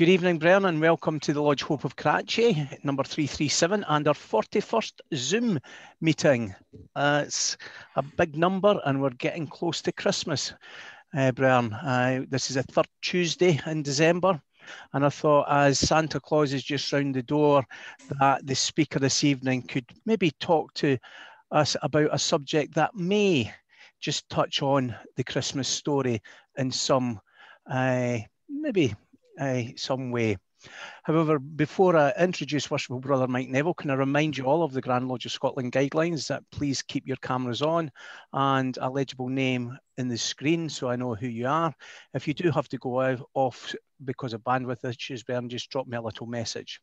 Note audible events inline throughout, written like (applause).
Good evening, Brian, and welcome to the Lodge Hope of Kurrachee, number 337, and our 41st Zoom meeting. Uh, it's a big number, and we're getting close to Christmas, uh. Uh, this is the third Tuesday in December, and I thought as Santa Claus is just round the door, that the speaker this evening could maybe talk to us about a subject that may just touch on the Christmas story in some, uh, maybe some way. However, before I introduce Worshipful Brother Mike Neville, can I remind you all of the Grand Lodge of Scotland guidelines that please keep your cameras on and a legible name in the screen so I know who you are. If you do have to go out, off because of bandwidth issues, then just drop me a little message.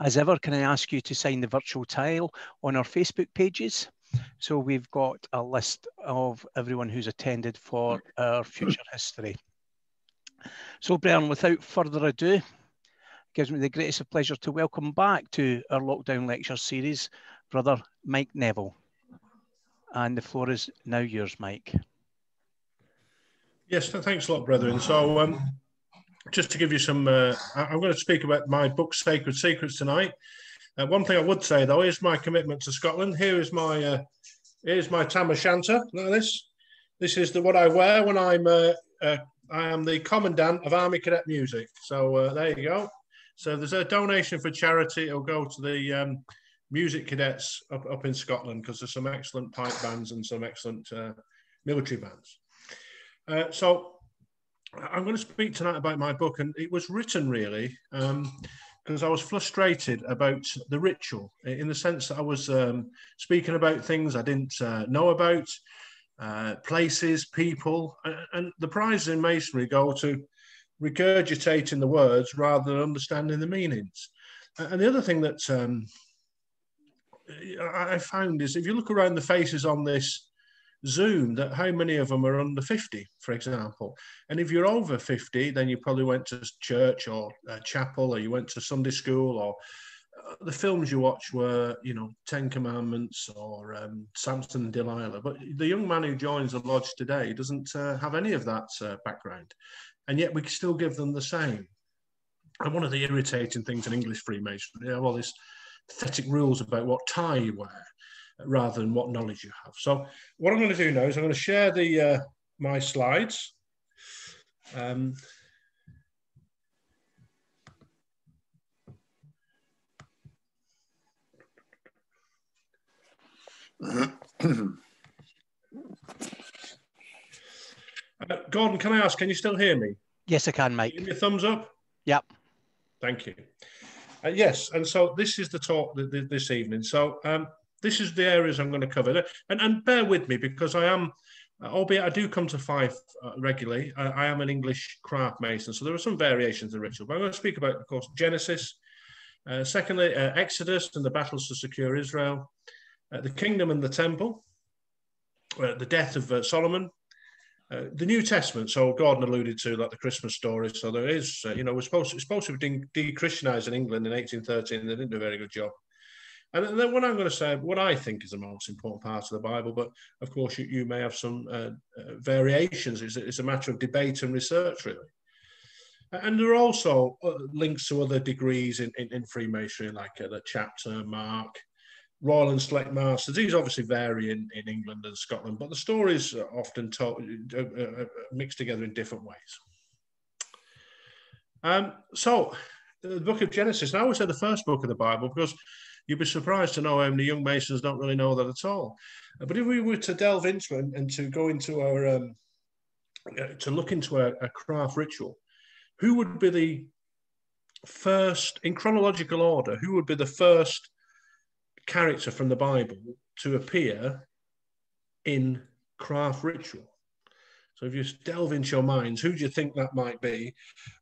As ever, can I ask you to sign the virtual tile on our Facebook pages? So we've got a list of everyone who's attended for our future history. So, Brian, without further ado, it gives me the greatest of pleasure to welcome back to our lockdown lecture series, Brother Mike Neville. And the floor is now yours, Mike. Yes, thanks a lot, brethren. So, um, just to give you some, uh, I'm going to speak about my book, Sacred Secrets, tonight. Uh, one thing I would say, though, is my commitment to Scotland. Here is my, uh, here's my tam o' shanter. Look at this. This is the what I wear when I'm uh, uh, I am the commandant of Army Cadet Music. So uh, there you go. So there's a donation for charity. It'll go to the um, music cadets up, up in Scotland because there's some excellent pipe bands and some excellent uh, military bands. Uh, so I'm going to speak tonight about my book, and it was written really because um, I was frustrated about the ritual in the sense that I was um, speaking about things I didn't uh, know about. Uh, places, people, and the prizes in masonry go to regurgitating the words rather than understanding the meanings. And the other thing that um, I found is if you look around the faces on this Zoom, that how many of them are under 50, for example. And if you're over 50, then you probably went to church or chapel or you went to Sunday school or the films you watch were, you know, Ten Commandments or um, Samson and Delilah. But the young man who joins the lodge today doesn't uh, have any of that uh, background, and yet we still give them the same. And one of the irritating things in English Freemasonry, you have all these pathetic rules about what tie you wear rather than what knowledge you have. So what I'm going to do now is I'm going to share the uh, my slides. Um, uh, Gordon, can I ask, can you still hear me? Yes, I can, mate. Give me a thumbs up. Yep. Thank you. Uh, yes, and so this is the talk this evening. So um, this is the areas I'm going to cover, and, and bear with me because I am, albeit I do come to Fife uh, regularly. I, I, am an English craft mason, so there are some variations in ritual. But I'm going to speak about, of course, Genesis. Uh, secondly, uh, Exodus and the battles to secure Israel uh, the kingdom and the temple, uh, the death of uh, Solomon, uh, the New Testament. So Gordon alluded to like the Christmas story. So there is, uh, you know, we're supposed to, we're supposed to be de-Christianized in England in 1813. They didn't do a very good job. And then what I'm going to say, what I think is the most important part of the Bible, but of course you, you may have some uh, variations. It's, it's, a matter of debate and research, really. And there are also links to other degrees in, in, in Freemasonry, like the chapter, mark, Royal and Select Masters. These obviously vary in, in England and Scotland, but the stories are often told, uh, uh, uh, mixed together in different ways. Um, so, the book of Genesis, and I always say the first book of the Bible because you'd be surprised to know how many young Masons don't really know that at all. But if we were to delve into it and, and to go into our, um, to look into a, a craft ritual, who would be the first, in chronological order, who would be the first character from the Bible to appear in craft ritual. So if you delve into your minds, who do you think that might be?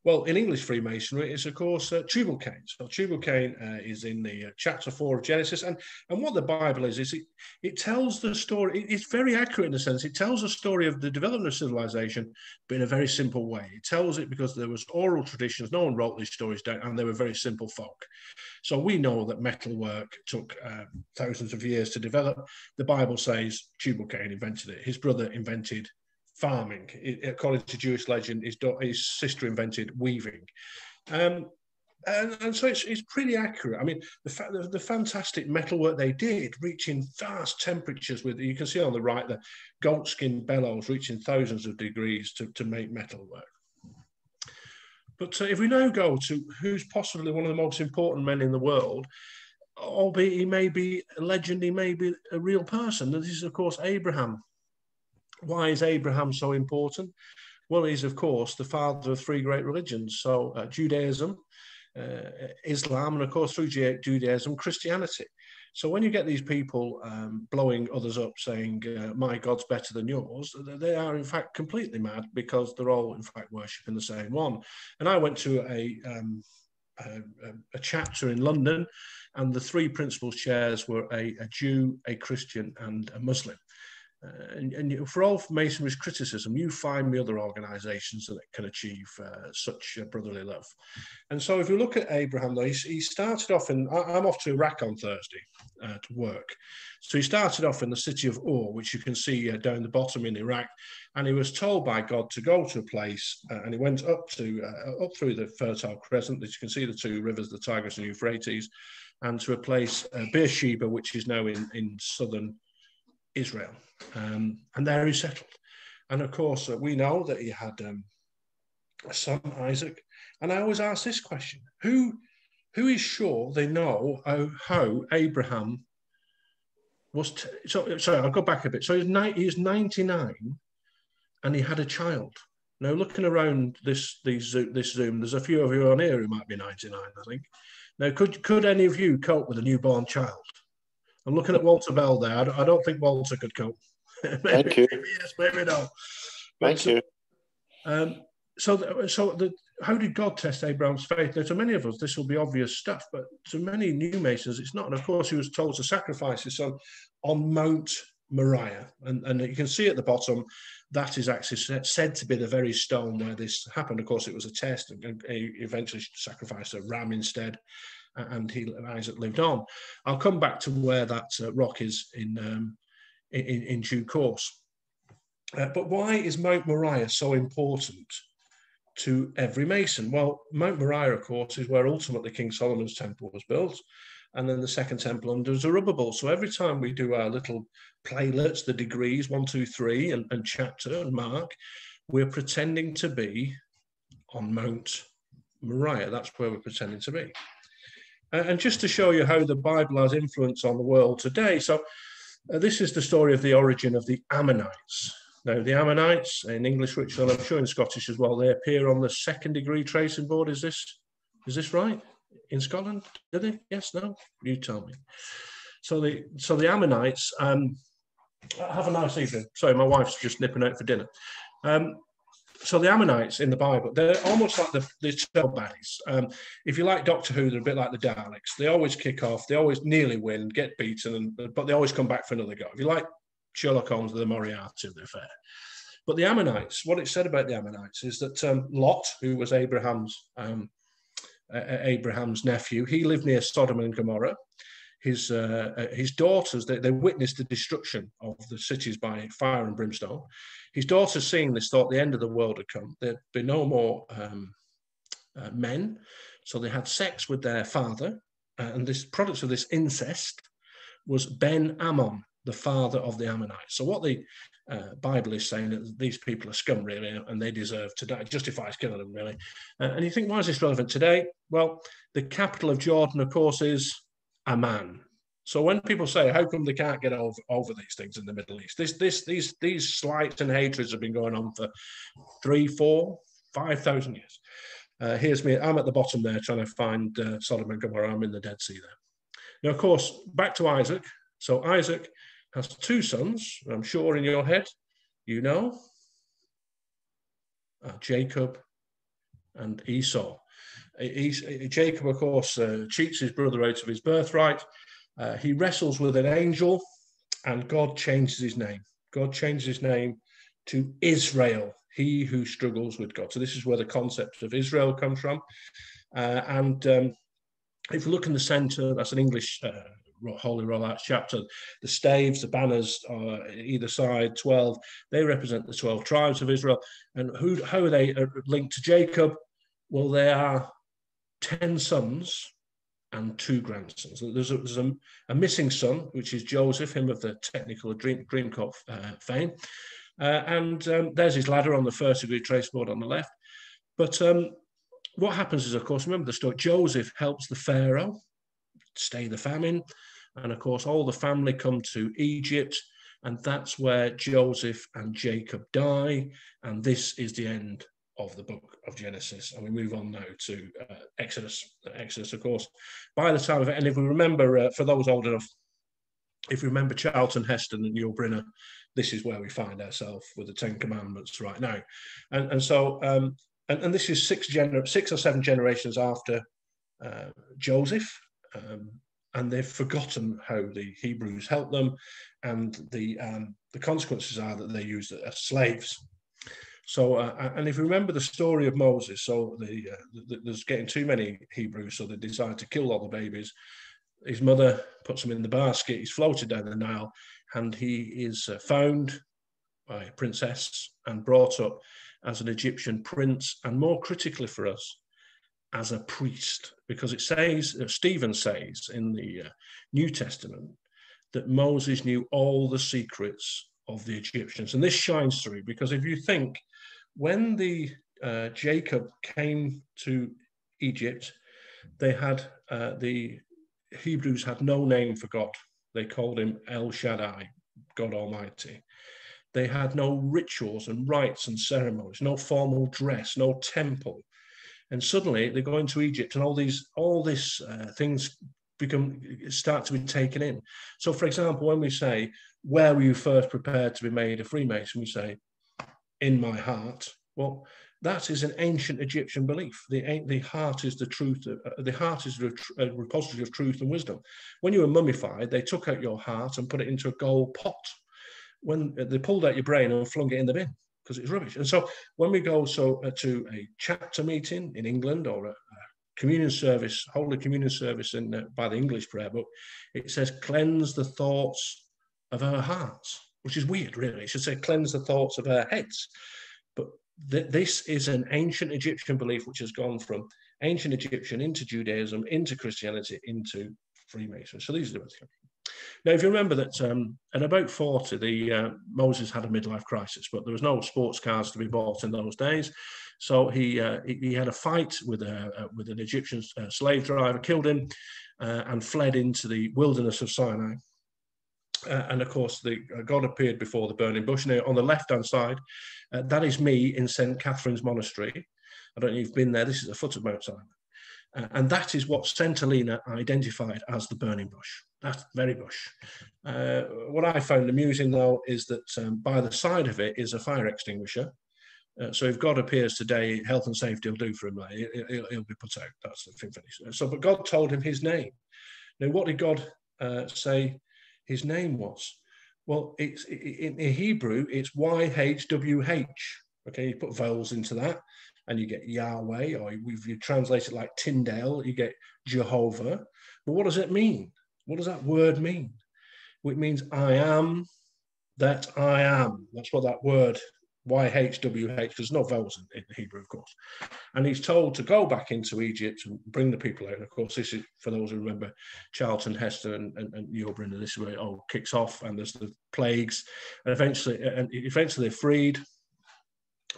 Well, in English Freemasonry, it's of course uh, Tubal Cain. So Tubal Cain uh, is in the uh, chapter four of Genesis, and and what the Bible is is it it tells the story. It, it's very accurate in a sense. It tells the story of the development of civilization, but in a very simple way. It tells it because there was oral traditions. No one wrote these stories down, and they were very simple folk. So we know that metalwork took uh, thousands of years to develop. The Bible says Tubal Cain invented it. His brother invented farming. according to Jewish legend, his, his sister invented weaving. Um, and, and, so it's, it's pretty accurate. I mean, the, fa- the, the fantastic metalwork they did, reaching vast temperatures with you can see on the right the goatskin bellows reaching thousands of degrees to, to make metalwork. But uh, if we now go to who's possibly one of the most important men in the world, albeit he may be a legend, he may be a real person. This is, of course, Abraham. Why is Abraham so important? Well, he's, of course, the father of three great religions. So, uh, Judaism, uh, Islam, and of course, through Judaism, Christianity. So when you get these people um, blowing others up, saying uh, "My God's better than yours," they are in fact completely mad because they're all in fact worshiping the same one. And I went to a um, a, a, chapter in London, and the three principal chairs were a, a Jew, a Christian, and a Muslim. Uh, and, and, for all Masonry's criticism, you find me other organisations that can achieve uh, such brotherly love. And so, if you look at Abraham, though, he, he started off in. I, am off to Iraq on Thursday uh, to work. So he started off in the city of Ur, which you can see uh, down the bottom in Iraq, and he was told by God to go to a place, uh, and he went up to uh, up through the Fertile Crescent, as you can see the two rivers, the Tigris and Euphrates, and to a place Beersheba, which is now in in southern Israel. Um, and there he settled. And of course, uh, we know that he had um, a son, Isaac. And I always ask this question who, who is sure they know how, Abraham was? T- so, sorry, I'll go back a bit. So he's, ni- he's 99 and he had a child. Now, looking around this, these, this Zoom, there's a few of you on here who might be 99, I think. Now, could, could any of you cope with a newborn child? I'm looking at Walter Bell there. I don't think Walter could cope. (laughs) maybe, Thank you. Maybe yes, maybe no. Thank you. Um, so, so the, how did God test Abraham's faith? Now, to many of us, this will be obvious stuff, but to many new Masons, it's not. And of course, he was told to sacrifice his son on Mount Moriah. And, and you can see at the bottom, that is actually said to be the very stone where this happened. Of course, it was a test, and he eventually sacrificed a ram instead, and he Isaac lived on. I'll come back to where that uh, rock is in um, in, in due course. Uh, but why is Mount Moriah so important to every Mason? Well, Mount Moriah, of course, is where ultimately King Solomon's temple was built. And then the second temple under Zerubbabel. So every time we do our little playlets, the degrees, one, two, three, and, and chapter and mark, we're pretending to be on Mount Moriah. That's where we're pretending to be. And just to show you how the Bible has influence on the world today. So uh, this is the story of the origin of the Ammonites. Now, the Ammonites in English, which I'm sure in Scottish as well, they appear on the second degree tracing board. Is this is this right? In Scotland? Do they? Yes, no? You tell me. So the so the Ammonites, um, have a nice evening. Sorry, my wife's just nipping out for dinner. Um, so the Ammonites in the Bible, they're almost like the, the baddies. Um, if you like Doctor Who, they're a bit like the Daleks. They always kick off, they always nearly win, get beaten, and, but they always come back for another go. If you like Sherlock Holmes, they're the Moriarty of the affair. But the Ammonites, what it said about the Ammonites is that um, Lot, who was Abraham's um, Abraham's nephew, he lived near Sodom and Gomorrah. His uh, uh, his daughters they, they witnessed the destruction of the cities by fire and brimstone, his daughters, seeing this, thought the end of the world had come. There'd be no more um, uh, men. So they had sex with their father. Uh, and this product of this incest was Ben Ammon, the father of the Ammonites. So what the uh, Bible is saying that these people are scum, really, and they deserve to die. It justifies killing them, really. Uh, and you think, why is this relevant today? Well, the capital of Jordan, of course, is Amman. So when people say, "How come they can't get over, over these things in the Middle East?" This, this, these, these slights and hatreds have been going on for three, four, five thousand years. Uh, here's me. I'm at the bottom there, trying to find uh, and Gomorrah. I'm in the Dead Sea there. Now, of course, back to Isaac. So Isaac has two sons. I'm sure in your head, you know, uh, Jacob and Esau. Jacob, of course, uh, cheats his brother out of his birthright. Uh, he wrestles with an angel, and God changes his name. God changes his name to Israel, he who struggles with God. So this is where the concept of Israel comes from. Uh, and um, if you look in the center, that's an English uh, Holy Royal Arch chapter. The staves, the banners, uh, either side, 12, they represent the 12 tribes of Israel. And who, how are they uh, linked to Jacob? Well, they are 10 sons and two grandsons. There's, a, there's a, a, missing son, which is Joseph, him of the Technicolor Dream, Dreamcoat uh, fame. Uh, and um, there's his ladder on the first degree trace board on the left. But um, what happens is, of course, remember the story, Joseph helps the Pharaoh stay the famine. And of course, all the family come to Egypt. And that's where Joseph and Jacob die. And this is the end of the book of Genesis. And we move on now to uh, Exodus. Exodus, of course, by the time of it, and if we remember, uh, for those old enough, if you remember Charlton Heston and Yul Brynner, this is where we find ourselves with the Ten Commandments right now. And, and so, um, and, and this is six, gener- six or seven generations after uh, Joseph. Um, and they've forgotten how the Hebrews helped them, and the um, the consequences are that they're used as slaves. So, uh, and if you remember the story of Moses, so the, uh, the, there's getting too many Hebrews, so they decide to kill all the babies. His mother puts him in the basket. He's floated down the Nile, and he is uh, found by a princess and brought up as an Egyptian prince, and more critically for us, as a priest, because it says, uh, Stephen says in the uh, New Testament that Moses knew all the secrets of the Egyptians. And this shines through because if you think when the uh, Jacob came to Egypt, they had uh, the Hebrews had no name for God. They called him El Shaddai, God Almighty. They had no rituals and rites and ceremonies, no formal dress, no temple. And suddenly they go into Egypt, and all these all these uh, things become start to be taken in. So, for example, when we say, "Where were you first prepared to be made a Freemason?" we say, "In my heart." Well, that is an ancient Egyptian belief. The, the heart is the truth. Uh, the heart is a repository of truth and wisdom. When you were mummified, they took out your heart and put it into a gold pot. When uh, they pulled out your brain and flung it in the bin because it's rubbish. And so when we go so uh, to a chapter meeting in England or a, a communion service, holy communion service in uh, by the English prayer book, it says cleanse the thoughts of our hearts, which is weird, really. It should say cleanse the thoughts of our heads. But th- this is an ancient Egyptian belief which has gone from ancient Egyptian into Judaism, into Christianity, into Freemasonry. So these are the ones. now, if you remember that um, at about 40, the uh, Moses had a midlife crisis, but there was no sports cars to be bought in those days. So he uh, he, he, had a fight with a uh, with an Egyptian uh, slave driver, killed him, uh, and fled into the wilderness of Sinai. Uh, and of course, the God appeared before the burning bush. Now, on the left-hand side, that is me in St. Catherine's Monastery. I don't know if you've been there. This is the foot of Mount Sinai. Uh, and that is what. Helena identified as the burning bush. That very bush. Uh, what I found amusing, though, is that um, by the side of it is a fire extinguisher. Uh, so if God appears today, health and safety will do for him. He'll, he'll be put out. That's the thing. So, but God told him his name. Now, what did God uh, say his name was? Well, it's in Hebrew, it's YHWH. Okay, you put vowels into that and you get Yahweh, or if you translate it like Tyndale, you get Jehovah. But what does it mean? What does that word mean? Well, it means I am that I am. That's what that word YHWH, there's no vowels in, in, Hebrew, of course. And he's told to go back into Egypt and bring the people out. And of course, this is for those who remember Charlton Heston and, and, and Brynner, this is where it all kicks off, and there's the plagues. And eventually, and eventually they're freed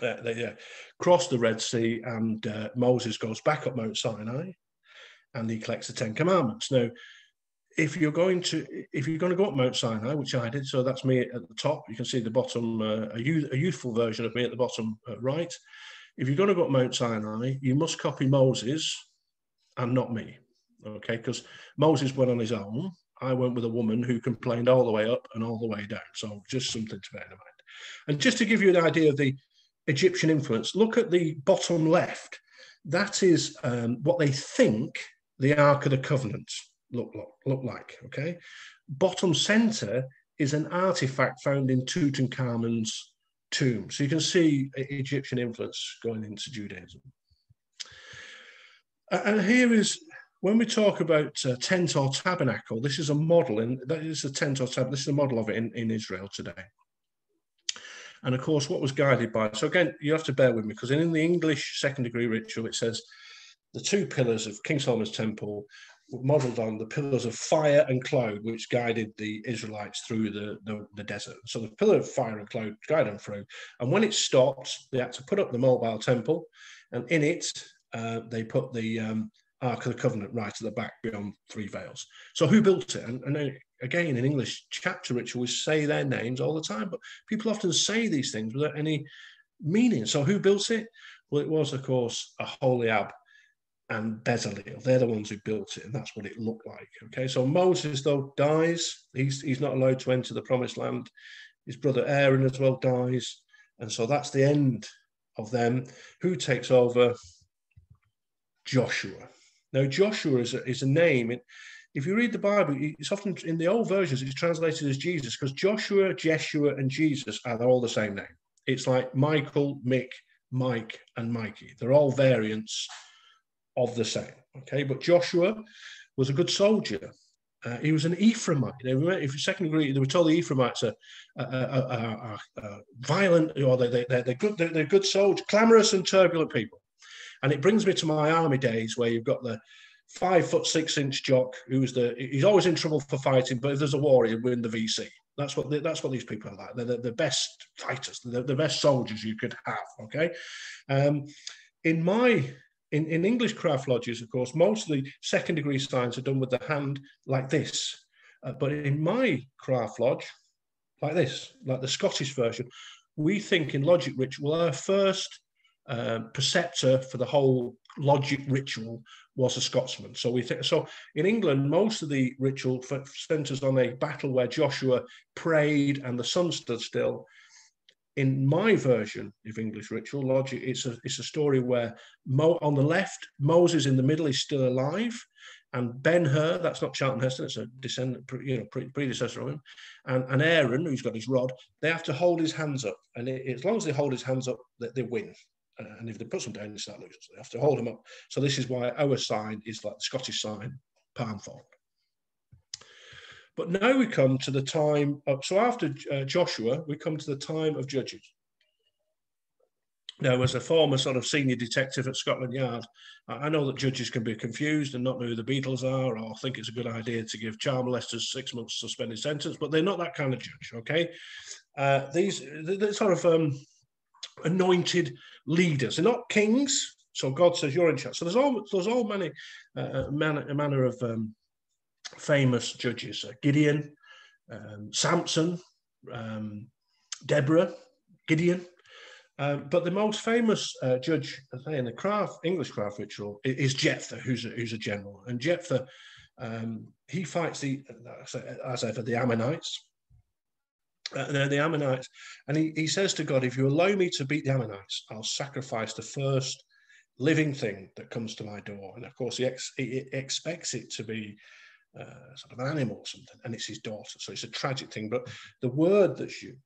uh, they uh, cross the Red Sea, and uh, Moses goes back up Mount Sinai, and he collects the Ten Commandments. Now, if you're going to if you're going to go up Mount Sinai, which I did, so that's me at the top. You can see the bottom, uh, a, youth, a, youthful version of me at the bottom uh, right. If you're going to go up Mount Sinai, you must copy Moses and not me, okay? Because Moses went on his own. I went with a woman who complained all the way up and all the way down. So just something to bear in mind. And just to give you an idea of the Egyptian influence. Look at the bottom left. That is um, what they think the Ark of the Covenant look, look, look like. Okay. Bottom center is an artifact found in Tutankhamun's tomb. So you can see Egyptian influence going into Judaism. And here is when we talk about uh, tent or tabernacle, this is a model, and that is a tent or tabernacle. This is a model of it in, in Israel today. And of course, what was guided by. So again, you have to bear with me because in the English second degree ritual, it says the two pillars of King Solomon's temple modeled on the pillars of fire and cloud, which guided the Israelites through the, the, the, desert. So the pillar of fire and cloud guided them through. And when it stopped, they had to put up the mobile temple, and in it, uh, they put the um, Ark of the Covenant right at the back beyond three veils. So who built it? And, and again, in English chapter ritual, we say their names all the time, but people often say these things without any meaning. So who built it? Well, it was, of course, Aholiab and Bezalel. They're the ones who built it, and that's what it looked like. Okay, so Moses though dies. He's he's not allowed to enter the promised land. His brother Aaron as well dies, and so that's the end of them. Who takes over? Joshua. Now Joshua is a, is a name. It, if you read the Bible, it's often in the old versions it's translated as Jesus because Joshua, Jeshua, and Jesus are all the same name. It's like Michael, Mick, Mike, and Mikey. They're all variants of the same. Okay, but Joshua was a good soldier. Uh, he was an Ephraimite. If second degree, they were told the Ephraimites are, are, are, are violent, or they, they, they're good. They're, they're good soldiers, clamorous and turbulent people. And it brings me to my army days, where you've got the five foot six inch jock who's the he's always in trouble for fighting, but if there's a war, he'll win the VC. That's what they, that's what these people are like. They're the, the best fighters, they're the best soldiers you could have. Okay, um, in my in, in English craft lodges, of course, most of the second degree signs are done with the hand like this. Uh, but in my craft lodge, like this, like the Scottish version, we think in logic ritual, our first uh, preceptor for the whole logic ritual was a Scotsman. So we think so in England, most of the ritual centers on a battle where Joshua prayed and the sun stood still, in my version of English ritual logic, it's a it's a story where Mo, on the left, Moses in the middle is still alive, and Ben Hur, that's not Charlton Heston, it's a descendant, you know, pre- predecessor of him, and, and Aaron, who's got his rod, they have to hold his hands up, and it, as long as they hold his hands up, they, they win. Uh, and if they put them down, they start losing. So they have to hold them up. So this is why our sign is like the Scottish sign, palm forward. But now we come to the time of, so after uh, Joshua, we come to the time of Judges. Now, as a former sort of senior detective at Scotland Yard, I know that judges can be confused and not know who the Beatles are, or think it's a good idea to give child molesters six months suspended sentence, but they're not that kind of judge, okay? Uh, these they're sort of um, anointed leaders. They're not kings, so God says you're in charge. So there's all there's all many uh, manner, manner of um, famous judges uh, Gideon, um, Samson, um, Deborah, Gideon. Um, but the most famous uh, judge in the craft, English craft ritual is Jephthah, who's a, who's a general. And Jephthah, um, he fights the, as ever, the Ammonites. Uh, the Ammonites, and he, he says to God, If you allow me to beat the Ammonites, I'll sacrifice the first living thing that comes to my door. And of course, he, ex, he expects it to be uh, sort of an animal or something, and it's his daughter. So it's a tragic thing. But the word that's used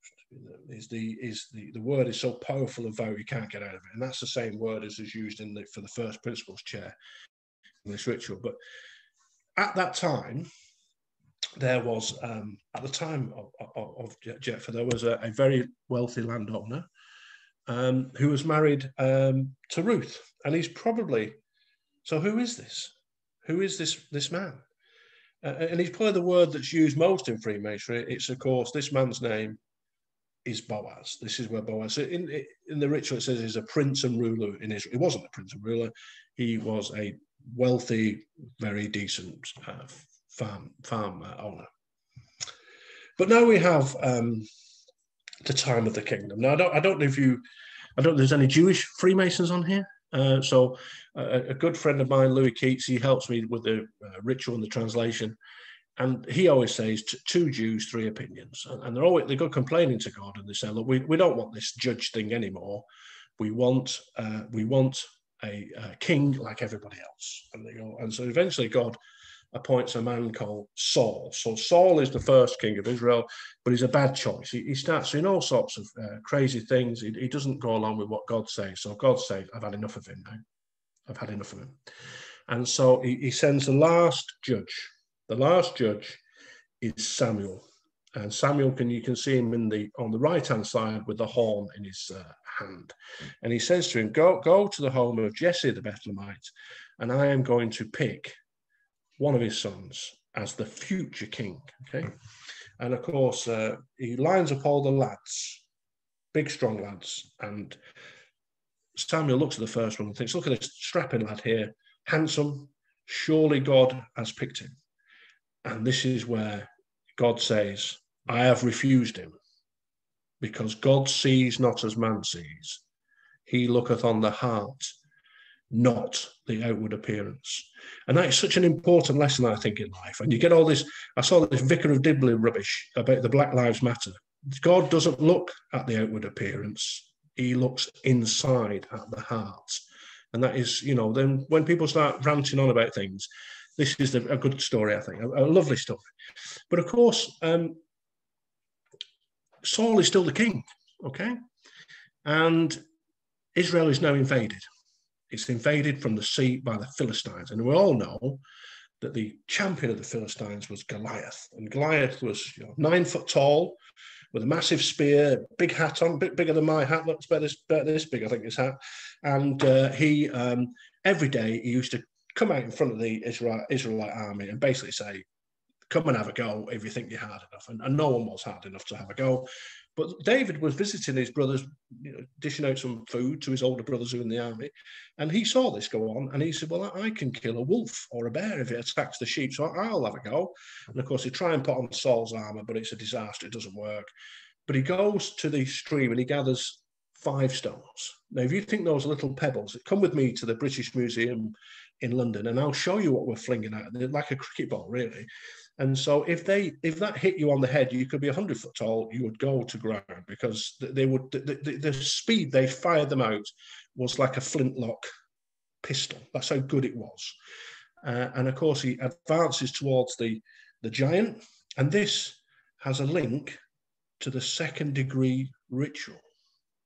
is the is the the word is so powerful and vow you can't get out of it, and that's the same word as is used in the for the first principles chair in this ritual. But at that time, there was um, at the time of, of, of Jephthah, there was a, a very wealthy landowner um, who was married um, to Ruth, and he's probably so. Who is this? Who is this this man? Uh, and he's probably the word that's used most in Freemasonry. It's, of course, this man's name is Boaz. This is where Boaz. In, in the ritual, it says he's a prince and ruler in Israel. He wasn't a prince and ruler. He was a wealthy, very decent uh, farm farm uh, owner. But now we have um, the time of the kingdom. Now I don't I don't know if you I don't know if there's any Jewish Freemasons on here. Uh, so uh, a good friend of mine, Louis Keats, he helps me with the uh, ritual and the translation. And he always says two Jews, three opinions. And they're always, they go complaining to God and they say, look, we, we don't want this judge thing anymore. We want, uh, we want a, a, king like everybody else. And they go, and so eventually God appoints a man called Saul. So Saul is the first king of Israel, but he's a bad choice. He, he starts doing all sorts of uh, crazy things. He, he, doesn't go along with what God says. So God says, I've had enough of him now. I've had enough of him. And so he, he sends the last judge. The last judge is Samuel. And Samuel can you can see him in the on the right hand side with the horn in his uh, hand, and he says to him, "Go go to the home of Jesse the Bethlehemite, and I am going to pick one of his sons as the future king." Okay, and of course uh, he lines up all the lads, big strong lads, and Samuel looks at the first one and thinks, "Look at this strapping lad here, handsome. Surely God has picked him." And this is where God says, I have refused him, because God sees not as man sees. He looketh on the heart, not the outward appearance. And that is such an important lesson, I think, in life. And you get all this, I saw this Vicar of Dibley rubbish about the Black Lives Matter. God doesn't look at the outward appearance, He looks inside at the heart. And that is, you know, then when people start ranting on about things, this is a good story, I think, a, a lovely story. But of course, um, Saul is still the king, okay? And Israel is now invaded. It's invaded from the sea by the Philistines. And we all know that the champion of the Philistines was Goliath. And Goliath was you know, nine foot tall with a massive spear, big hat on, a bit bigger than my hat, looks better this, this big, I think, his hat. And uh, he, um, every day, he used to come out in front of the Israel, Israelite army and basically say, come and have a go if you think you're hard enough. And, and, no one was hard enough to have a go. But David was visiting his brothers, you know, dishing out some food to his older brothers who were in the army. And he saw this go on and he said, Well, I can kill a wolf or a bear if it attacks the sheep. So I'll have a go. And of course, he try and put on Saul's armor, but it's a disaster. It doesn't work. But he goes to the stream and he gathers five stones. Now, if you think those are little pebbles, come with me to the British Museum in London and I'll show you what we're flinging at. They're like a cricket ball, really. And so if they if that hit you on the head, you could be 100 foot tall, you would go to ground because they would the, the, the speed they fired them out was like a flintlock pistol. That's how good it was. Uh, and of course, he advances towards the the giant, and this has a link to the second degree ritual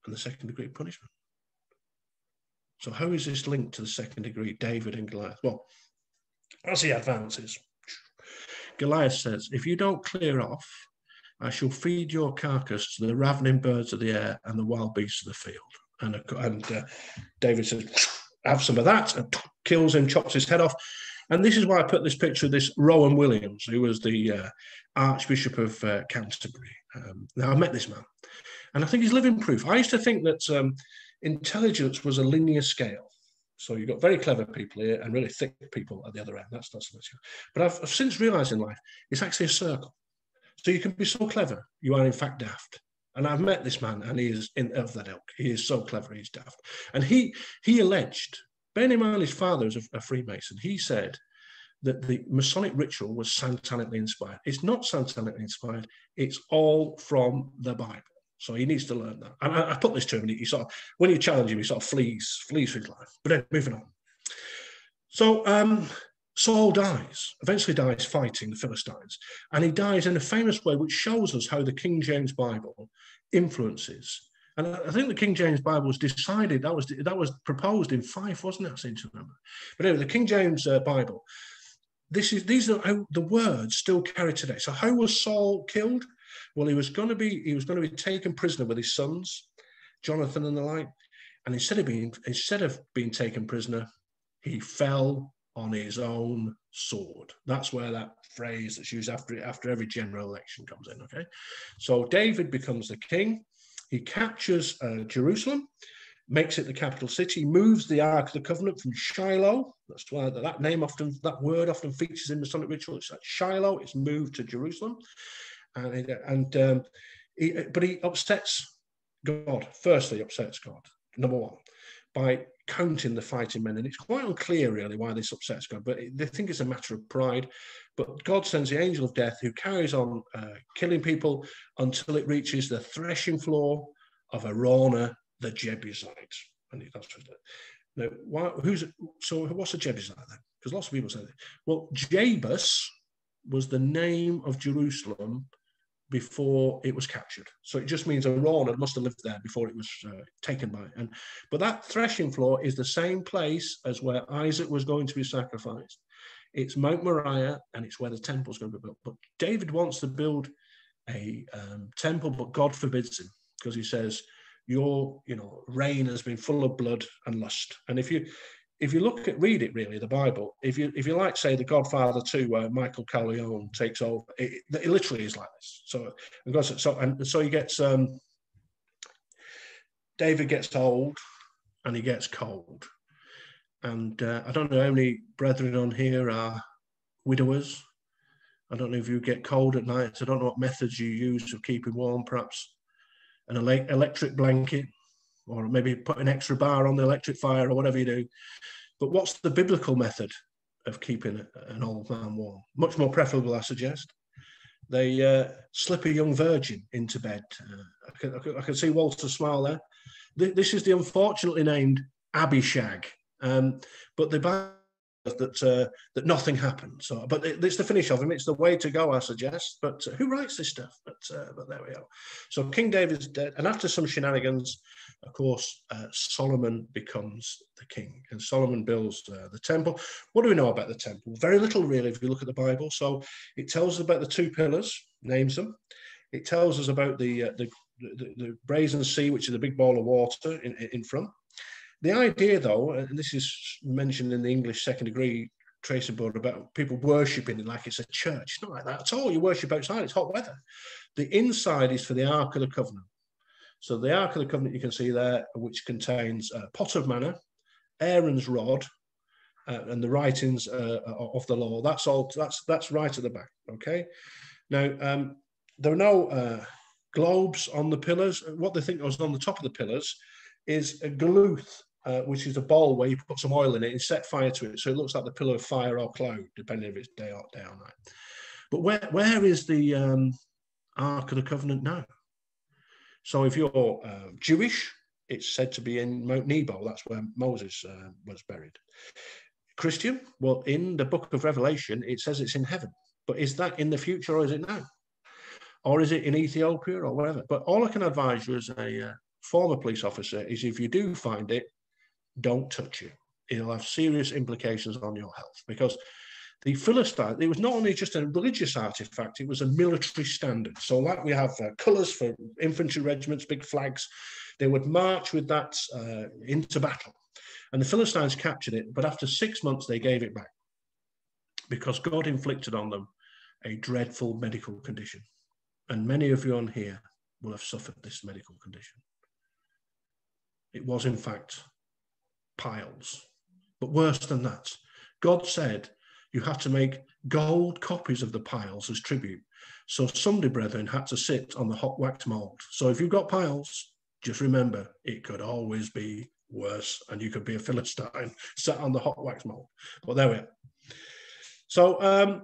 and the second degree punishment. So how is this linked to the second degree David and Goliath? Well, as he advances, Goliath says, If you don't clear off, I shall feed your carcass to the ravening birds of the air and the wild beasts of the field. And, and uh, David says, Have some of that, and kills him, chops his head off. And this is why I put this picture of this Rowan Williams, who was the uh, Archbishop of uh, Canterbury. Um, now, I met this man, and I think he's living proof. I used to think that um, intelligence was a linear scale. So you've got very clever people here and really thick people at the other end. That's that's what But I've, I've since realised in life it's actually a circle. So you can be so clever, you are in fact daft. And I've met this man, and he is in of that ilk. He is so clever, he's daft. And he he alleged, bearing in mind his father is a, a Freemason, he said that the Masonic ritual was satanically inspired. It's not satanically inspired. It's all from the Bible. So he needs to learn that. And I, I put this to him, and he, he, sort of, when you challenge him, he sort of flees, flees for his life. But then moving on. So um, Saul dies, eventually dies fighting the Philistines, and he dies in a famous way, which shows us how the King James Bible influences. And I think the King James Bible was decided that was that was proposed in Fife, wasn't it? I seem to remember. But anyway, the King James uh, Bible. This is these are how the words still carry today. So how was Saul killed? Well, he was going to be he was going to be taken prisoner with his sons, Jonathan and the like. And instead of being instead of being taken prisoner, he fell on his own sword. That's where that phrase that's used after after every general election comes in. Okay, so David becomes the king. He captures uh, Jerusalem, makes it the capital city, moves the Ark of the Covenant from Shiloh. That's why that name often, that word often features in Masonic ritual. It's at Shiloh. It's moved to Jerusalem and, and um, he, but he upsets God. Firstly, upsets God. Number one, by counting the fighting men, and it's quite unclear really why this upsets God. But they think it's a matter of pride. But God sends the angel of death, who carries on uh, killing people until it reaches the threshing floor of Araunah the Jebusite. And that's what now, why, who's so? What's a Jebusite then? Because lots of people say that. Well, Jebus was the name of Jerusalem before it was captured. So it just means a Araunah must have lived there before it was uh, taken by. And but that threshing floor is the same place as where Isaac was going to be sacrificed. It's Mount Moriah, and it's where the temple is going to be built. But David wants to build a um, temple, but God forbids him because he says, "Your, you know, reign has been full of blood and lust." And if you if you look at read it really the bible if you if you like say the godfather 2 where michael corleone takes over it, it literally is like this. So and God, so and so he gets um david gets old and he gets cold. And uh, i don't know how many brethren on here are widowers? I don't know if you get cold at night. I don't know what methods you use of keeping warm perhaps an electric blanket or maybe put an extra bar on the electric fire or whatever you do. But what's the biblical method of keeping an old man warm? Much more preferable, I suggest. They uh, slip a young virgin into bed. Uh, I, can, I, can, I, can, see Walter smile there. This is the unfortunately named Abishag. Um, but the that uh, that nothing happened. So, but it, it's the finish of him. It's the way to go, I suggest. But uh, who writes this stuff? But uh, but there we are. So King David's dead, and after some shenanigans, of course, uh, Solomon becomes the king, and Solomon builds uh, the temple. What do we know about the temple? Very little, really, if you look at the Bible. So it tells us about the two pillars, names them. It tells us about the uh, the, the, the brazen sea, which is a big ball of water in, in front. The idea, though, and this is mentioned in the English second degree tracing board about people worshipping like it's a church. It's not like that at all. You worship outside, it's hot weather. The inside is for the Ark of the Covenant. So the Ark of the Covenant you can see there, which contains a pot of manna, Aaron's rod, uh, and the writings uh, of the law. That's all. That's that's right at the back. Okay. Now um, there are no uh, globes on the pillars. What they think was on the top of the pillars is a galuth, uh, which is a bowl where you put some oil in it and set fire to it. So it looks like the pillar of fire or cloud, depending if it's day or day or night. But where, where is the um, Ark of the Covenant now? So if you're uh, Jewish, it's said to be in Mount Nebo. That's where Moses uh, was buried. Christian, well, in the book of Revelation, it says it's in heaven. But is that in the future or is it now? Or is it in Ethiopia or wherever? But all I can advise you as a uh, former police officer is if you do find it, don't touch it. It'll have serious implications on your health because the Philistine, it was not only just a religious artifact, it was a military standard. So, like we have uh, colours for infantry regiments, big flags, they would march with that uh, into battle. And the Philistines captured it, but after six months, they gave it back because God inflicted on them a dreadful medical condition. And many of you on here will have suffered this medical condition. It was, in fact, piles. But worse than that, God said you had to make gold copies of the piles as tribute. So somebody, brethren, had to sit on the hot wax mold. So if you've got piles, just remember it could always be worse, and you could be a Philistine (laughs) sat on the hot wax mold. But there we are. So um,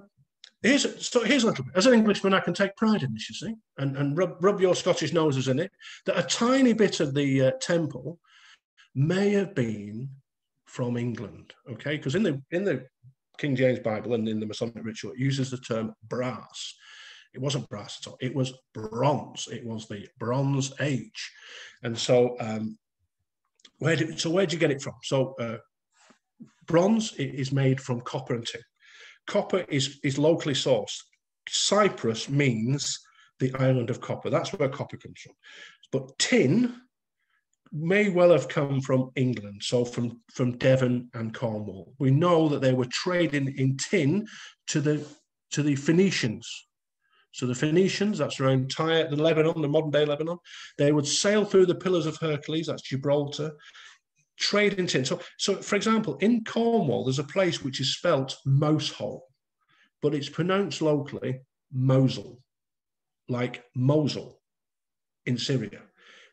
here's so here's a little bit. As an Englishman, I can take pride in this, you see, and, and rub, rub your Scottish noses in it. That a tiny bit of the uh, temple may have been from England, okay? Because in the in the King James Bible and in the Masonic ritual, it uses the term brass. It wasn't brass at all. It was bronze. It was the Bronze Age, and so um, where did so where did you get it from? So uh, bronze is made from copper and tin. Copper is, is locally sourced. Cyprus means the island of copper. That's where copper comes from. But tin may well have come from England, so from, from Devon and Cornwall. We know that they were trading in tin to the to the Phoenicians. So the Phoenicians, that's around Tyre, the Lebanon, the modern day Lebanon, they would sail through the Pillars of Hercules, that's Gibraltar, trade in tin. So, so for example, in Cornwall, there's a place which is spelt Mousehole, but it's pronounced locally Mosul, like Mosul in Syria.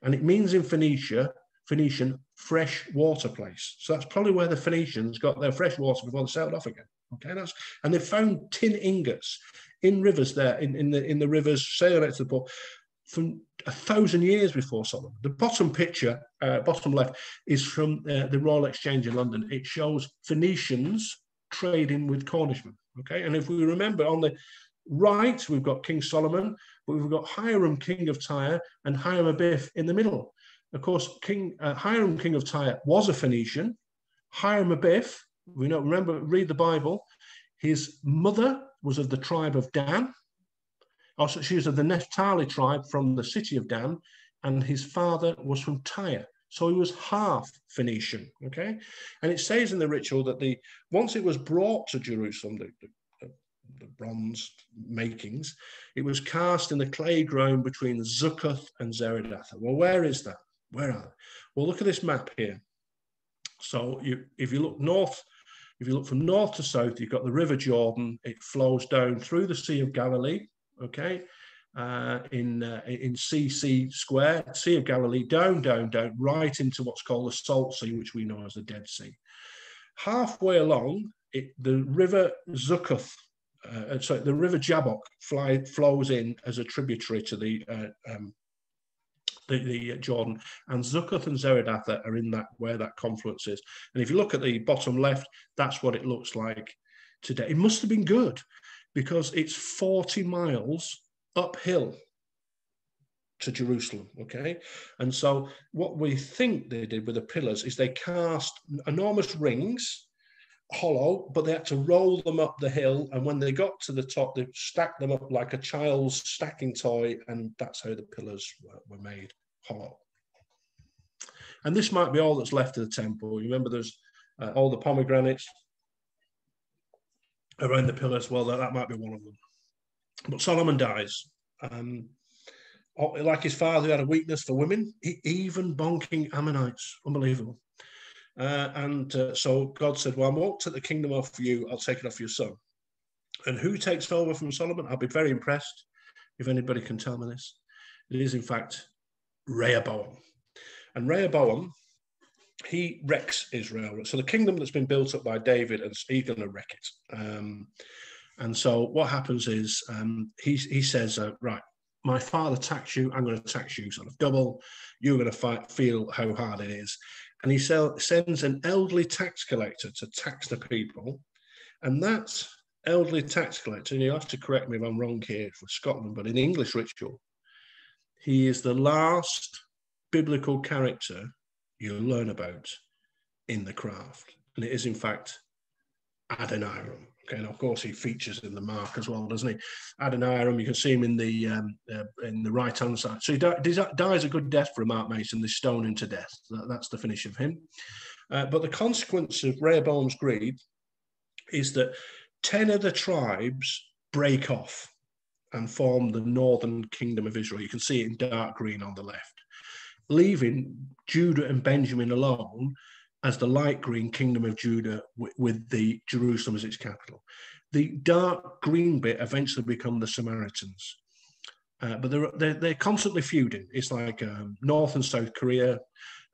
And it means in Phoenicia, Phoenician, fresh water place. So that's probably where the Phoenicians got their fresh water before they sailed off again. Okay, that's and they found tin ingots in rivers there, in, in the in the rivers sailing out to the port from a thousand years before Solomon. The bottom picture, uh, bottom left, is from uh, the Royal Exchange in London. It shows Phoenicians trading with Cornishmen. Okay, and if we remember on the right, we've got King Solomon, but we've got Hiram, king of Tyre, and Hiram Abiff in the middle. Of course, King uh, Hiram, king of Tyre, was a Phoenician. Hiram Abiff, we know, remember, read the Bible. His mother was of the tribe of Dan. Also, she was of the Naphtali tribe from the city of Dan, and his father was from Tyre. So he was half Phoenician, okay? And it says in the ritual that the once it was brought to Jerusalem, the, the, bronze makings, it was cast in the clay ground between Succoth and Zeredatha. Well, where is that? Where are they? Well, look at this map here. So you, if you look north, if you look from north to south, you've got the River Jordan. It flows down through the Sea of Galilee, okay? uh, in uh, in CC Square, Sea of Galilee, down, down, down, right into what's called the Salt Sea, which we know as the Dead Sea. Halfway along, it, the River Succoth, uh, sorry, the River Jabbok fly, flows in as a tributary to the uh, um, the, the, Jordan, and Succoth and Zeredatha are in that where that confluence is. And if you look at the bottom left, that's what it looks like today. It must have been good because it's 40 miles uphill to Jerusalem. Okay. And so what we think they did with the pillars is they cast enormous rings, hollow, but they had to roll them up the hill. And when they got to the top, they stacked them up like a child's stacking toy. And that's how the pillars were, were made hollow. And this might be all that's left of the temple. You remember there's uh, all the pomegranates around the pillars. Well, that, that might be one of them. But Solomon dies. Um, like his father, he had a weakness for women, he, even bonking Ammonites. Unbelievable. Uh, and uh, so God said, Well, I won't take the kingdom off you, I'll take it off your son. And who takes over from Solomon? I'll be very impressed if anybody can tell me this. It is, in fact, Rehoboam. And Rehoboam, he wrecks Israel. So the kingdom that's been built up by David, and he's going to wreck it. Um, and so what happens is um, he, he says, uh, right, my father taxed you, I'm going to tax you sort of double. You're going to fight, feel how hard it is. And he sell, sends an elderly tax collector to tax the people. And that elderly tax collector, and you have to correct me if I'm wrong here for Scotland, but in English ritual, he is the last biblical character you'll learn about in the craft. And it is, in fact, Adoniram. And of course he features in the mark as well, doesn't he? Adoniram, you can see him in the um, uh, in the right hand side. So he dies a good death for a Mark Mason. They stone him to death. That, that's the finish of him. Uh, but the consequence of Rehoboam's greed is that ten of the tribes break off and form the northern kingdom of Israel. You can see it in dark green on the left, leaving Judah and Benjamin alone as the light green kingdom of Judah with, the Jerusalem as its capital. The dark green bit eventually become the Samaritans. Uh, but they're, they're, they're constantly feuding. It's like um, North and South Korea.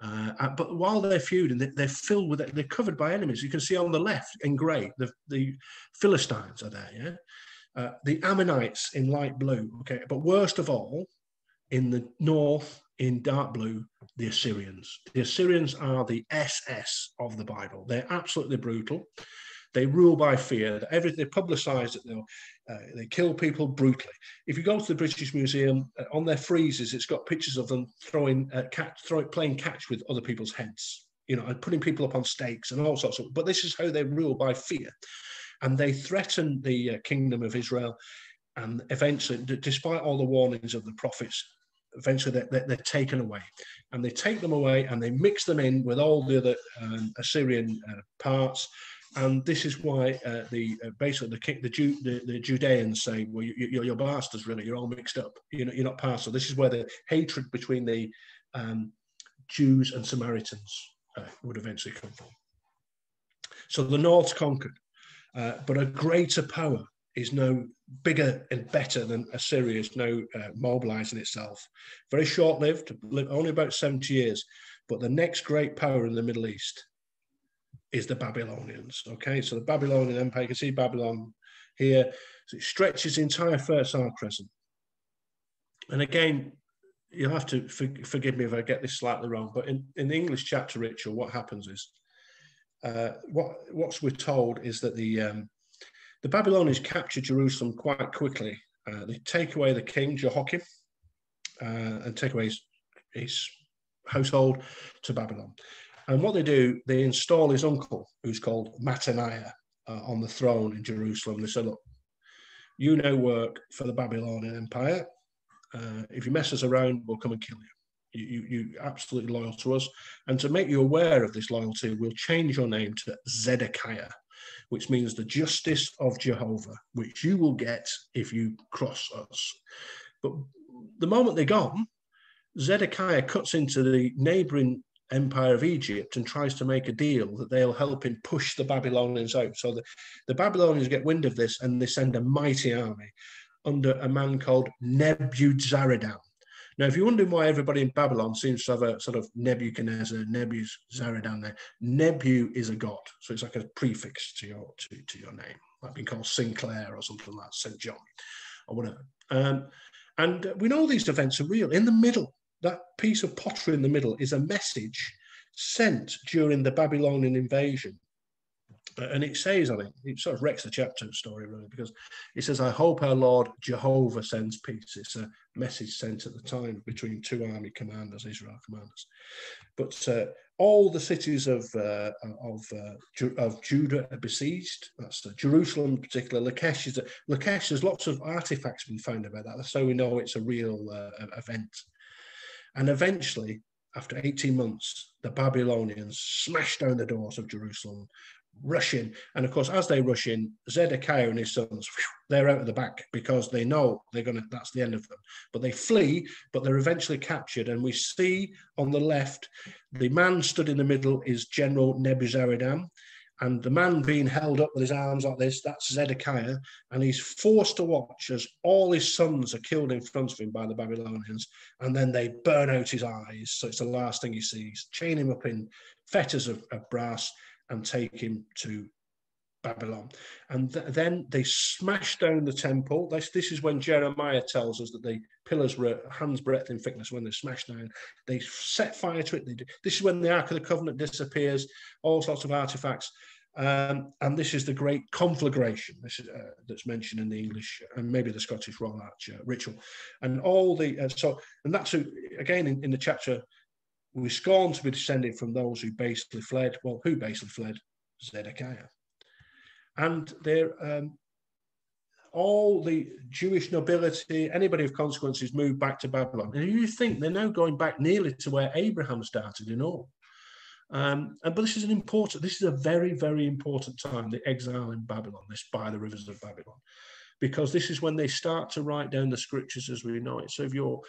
Uh, but while they're feuding, they, are filled with they're covered by enemies. You can see on the left in grey, the, the Philistines are there, yeah. Uh, the Ammonites in light blue, okay. But worst of all, in the north in dark blue, the Assyrians. The Assyrians are the SS of the Bible. They're absolutely brutal. They rule by fear. Every, they publicise it. Uh, they kill people brutally. If you go to the British Museum, uh, on their friezes, it's got pictures of them throwing uh, catch, playing catch with other people's heads. You know, and putting people up on stakes and all sorts of. But this is how they rule by fear, and they threaten the uh, kingdom of Israel. And eventually, despite all the warnings of the prophets, eventually they're, they're, taken away and they take them away and they mix them in with all the other um, Assyrian uh, parts. And this is why uh, the uh, basically the, the, Jew, the, the Judeans say, well, you, are you're bastards, really. You're all mixed up. You're not, you're not part. So this is where the hatred between the um, Jews and Samaritans uh, would eventually come from. So the North conquered, uh, but a greater power is no bigger and better than Assyria is now uh, mobilizing itself. Very short lived, only about 70 years. But the next great power in the Middle East is the Babylonians. Okay, so the Babylonian Empire, you can see Babylon here. So it stretches the entire first Fertile Crescent. And again, you'll have to for, forgive me if I get this slightly wrong, but in, in the English chapter ritual, what happens is uh, what what's we're told is that the um, the Babylonians capture Jerusalem quite quickly Uh, they take away the king, Jehoiakim, uh, and take away his, his household to Babylon. And what they do, they install his uncle, who's called Mattaniah, uh, on the throne in Jerusalem. They say, look, you now work for the Babylonian Empire. Uh, if you mess us around, we'll come and kill you. You, you, you absolutely loyal to us. And to make you aware of this loyalty, we'll change your name to Zedekiah, which means the justice of Jehovah, which you will get if you cross us. But the moment they're gone, Zedekiah cuts into the neighboring empire of Egypt and tries to make a deal that they'll help him push the Babylonians out. So the, the Babylonians get wind of this and they send a mighty army under a man called Nebuzaradan. Now, if you're wondering why everybody in Babylon seems to have a sort of Nebuchadnezzar, Nebuzaradan down there, Nebu is a god. So it's like a prefix to your to, to your name, like being called Sinclair or something like that, St. John or whatever. Um, and we know these events are real. In the middle that piece of pottery in the middle is a message sent during the Babylonian invasion. And it says on it, it sort of wrecks the chapter story really, because it says, I hope our Lord Jehovah sends peace. It's a message sent at the time between two army commanders, Israel commanders. But uh, all the cities of uh, of, uh, of Judah are besieged. That's Jerusalem in particular. Lachish is a, Lachish. There's lots of artifacts been found about that. So we know it's a real uh, event. And eventually, after 18 months, the Babylonians smash down the doors of Jerusalem, rush in. And of course, as they rush in, Zedekiah and his sons, they're out of the back because they know they're going to, that's the end of them. But they flee, but they're eventually captured. And we see on the left, the man stood in the middle is General Nebuzaradan. And the man being held up with his arms like this, that's Zedekiah. And he's forced to watch as all his sons are killed in front of him by the Babylonians. And then they burn out his eyes. So it's the last thing he sees. Chain him up in fetters of, of brass and take him to Babylon. And th- then they smash down the temple. This, this is when Jeremiah tells us that the pillars were hand's breadth in thickness when they smashed down. They set fire to it. They. This is when the Ark of the Covenant disappears, all sorts of artifacts. Um, and this is the great conflagration this is, uh, that's mentioned in the English and maybe the Scottish Royal Arch uh, ritual. And all the, uh, so, and that's again in, in the chapter, we scorn to be descended from those who basically fled. Well, who basically fled? Zedekiah and they're um, all the Jewish nobility, anybody of consequence, is moved back to Babylon. And you think they're now going back nearly to where Abraham started in all. Um, and but this is an important, this is a very, very important time, the exile in Babylon, this by the rivers of Babylon, because this is when they start to write down the scriptures as we know it. So if you're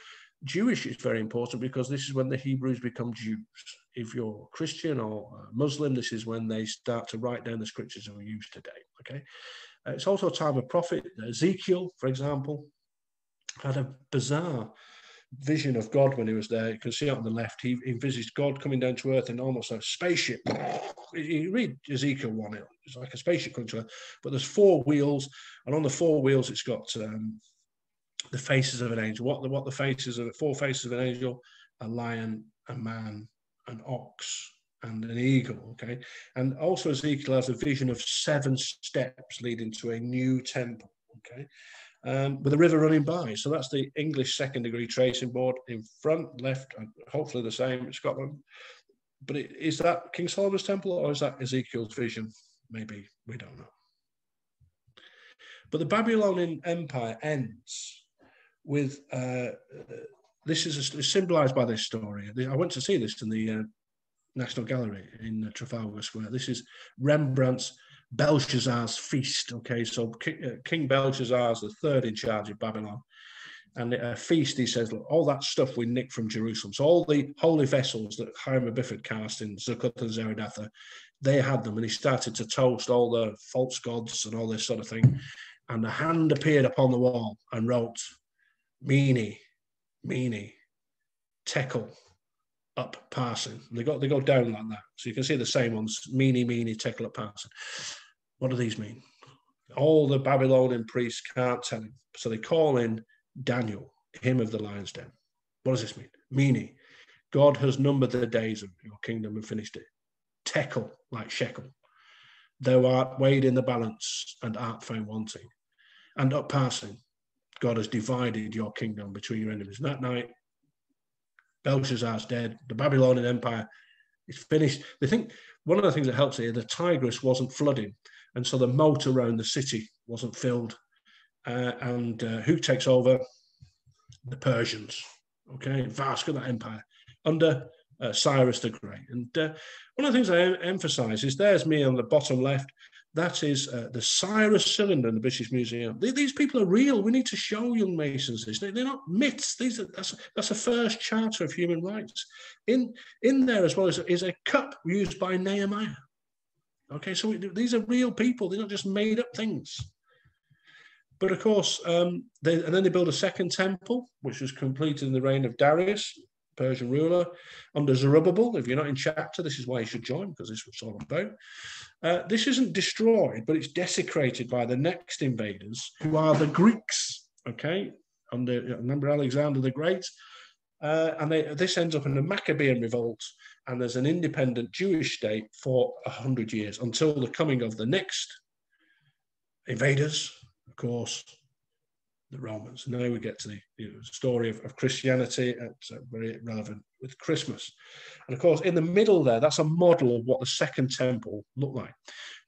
Jewish, is very important because this is when the Hebrews become Jews. If you're Christian or Muslim, this is when they start to write down the scriptures that we use today. Okay, uh, it's also a time of prophet. Ezekiel, for example, had a bizarre vision of God when he was there. You can see on the left, he envisaged God coming down to earth in almost a spaceship. You read Ezekiel 1, it's like a spaceship coming to earth, but there's four wheels, and on the four wheels, it's got um, the faces of an angel. What the what the faces of it? Four faces of an angel: a lion, a man, an ox, and an eagle. Okay, and also Ezekiel has a vision of seven steps leading to a new temple. Okay, um, with a river running by. So that's the English second degree tracing board in front, left, and hopefully the same in Scotland. But is that King Solomon's temple or is that Ezekiel's vision? Maybe we don't know. But the Babylonian Empire ends with uh, this is a, symbolized by this story. I went to see this in the uh, National Gallery in uh, Trafalgar Square. This is Rembrandt's Belshazzar's feast. Okay, so King, uh, King Belshazzar is the third in charge of Babylon. And a feast, he says, look, all that stuff we nicked from Jerusalem. So all the holy vessels that Hiram Abifad cast in Succoth and Zeredatha, they had them. And he started to toast all the false gods and all this sort of thing. And a hand appeared upon the wall and wrote, Mene, Mene, Tekel, Upharsin. They go they go down like that. So you can see the same ones, Mene, Mene, Tekel, Upharsin. What do these mean? All the Babylonian priests can't tell him. So they call in Daniel, him of the lion's den. What does this mean? Mene, God has numbered the days of your kingdom and finished it. Tekel, like shekel. Thou art weighed in the balance and art found wanting. And Upharsin, God has divided your kingdom between your enemies. And that night, Belshazzar's dead. The Babylonian Empire is finished. They think one of the things that helps here, the Tigris wasn't flooding. And so the moat around the city wasn't filled. Uh, and uh, who takes over? The Persians. Okay, vast of that empire under uh, Cyrus the Great. And uh, one of the things I emphasize is there's me on the bottom left. That is uh, the Cyrus cylinder in the British Museum. They, these people are real. We need to show young Masons this. They, are not myths. These are, that's, that's a first charter of human rights. In, in there as well is, is a cup used by Nehemiah. Okay, so we, these are real people. They're not just made up things. But of course, um, they, and then they build a second temple, which was completed in the reign of Darius, Persian ruler, under Zerubbabel. If you're not in chapter, this is why you should join, because this it's all about. Uh, this isn't destroyed, but it's desecrated by the next invaders, who are the Greeks, okay, under, remember Alexander the Great? Uh, and they, this ends up in a Maccabean revolt, and there's an independent Jewish state for 100 years until the coming of the next invaders, of course, the Romans. Now we get to the you know, story of, of Christianity. It's uh, very relevant with Christmas. And of course, in the middle there, that's a model of what the second temple looked like.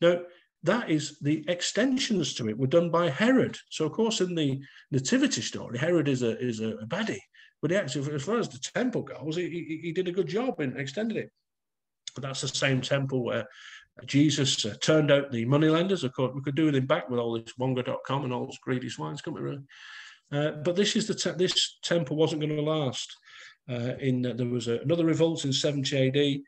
Now, that is the extensions to it were done by Herod. So, of course, in the nativity story, Herod is a is a, baddie, but he actually, as far as the temple goes, he, he, he did a good job in extending it. But that's the same temple where Jesus uh, turned out the moneylenders. Of course, we could do with him back with all this Wonga.com and all those greedy swines, couldn't we, really? Uh, but this is the te- this temple wasn't going to last. Uh, in there was a, another revolt in 70 AD.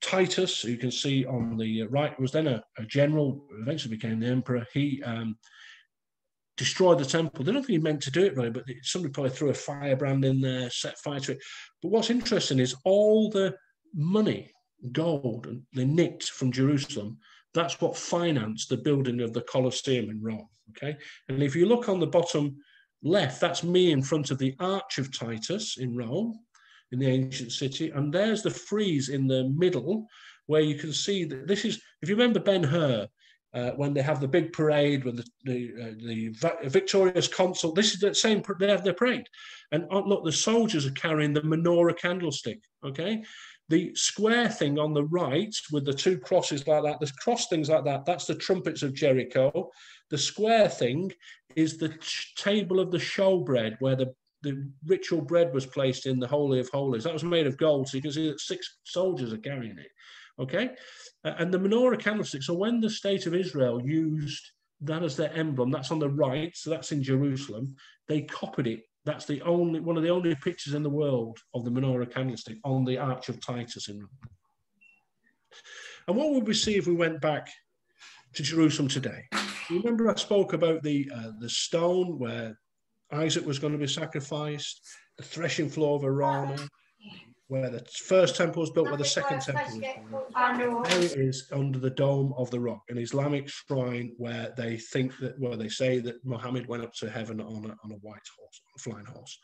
Titus, who you can see on the right, was then a, a general, eventually became the emperor. He um, destroyed the temple. They don't think he meant to do it really, but somebody probably threw a firebrand in there, set fire to it. But what's interesting is all the money gold and they nicked from Jerusalem. That's what financed the building of the Colosseum in Rome. Okay. And if you look on the bottom left, that's me in front of the Arch of Titus in Rome, in the ancient city. And there's the frieze in the middle where you can see that this is, if you remember Ben Hur, uh, when they have the big parade with the the, uh, the victorious consul. This is the same. They have their parade, and oh, look, the soldiers are carrying the menorah candlestick. Okay, the square thing on the right with the two crosses like that, the cross things like that, that's the trumpets of Jericho. The square thing is the table of the showbread where the, the ritual bread was placed in the Holy of Holies. That was made of gold. So you can see that six soldiers are carrying it. Okay. And the menorah candlestick. So when the state of Israel used that as their emblem, that's on the right. So that's in Jerusalem. They copied it that's the only one of the only pictures in the world of the menorah candlestick on the Arch of Titus in Rome. And what would we see if we went back to Jerusalem today? remember I spoke about the uh, the stone where Isaac was going to be sacrificed, the threshing floor of Araunah, where the first temple was built, where the second temple was built. It is under the dome of the rock, an Islamic shrine where they think that, where they say that Muhammad went up to heaven on a, on a white horse, a flying horse.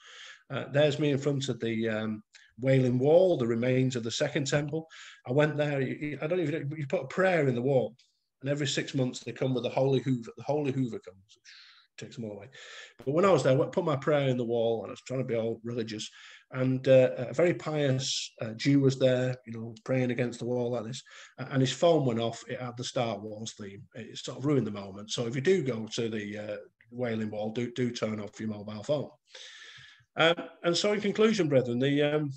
Uh, there's me in front of the um, Wailing Wall, the remains of the second temple. I went there. I don't even. You put a prayer in the wall, and every six months they come with the holy Hoover. The holy Hoover comes, takes them all away. But when I was there, I put my prayer in the wall, and I was trying to be all religious and uh, a very pious uh, Jew was there, you know, praying against the wall like this, and his phone went off. It had the Star Wars theme. It sort of ruined the moment. So if you do go to the uh, Wailing Wall, do do turn off your mobile phone. Um, and so, in conclusion, brethren, the um,